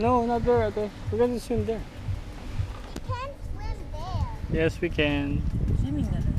No, not there, ate. We're gonna swim there. We can swim there. Yes, we can. Swimming.